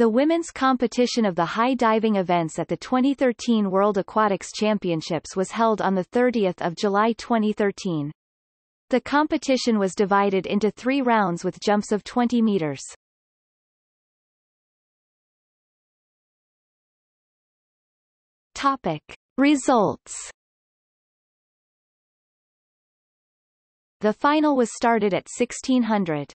The women's competition of the high diving events at the 2013 World Aquatics Championships was held on 30 July 2013. The competition was divided into three rounds with jumps of 20 meters. Topic. Results The final was started at 1600.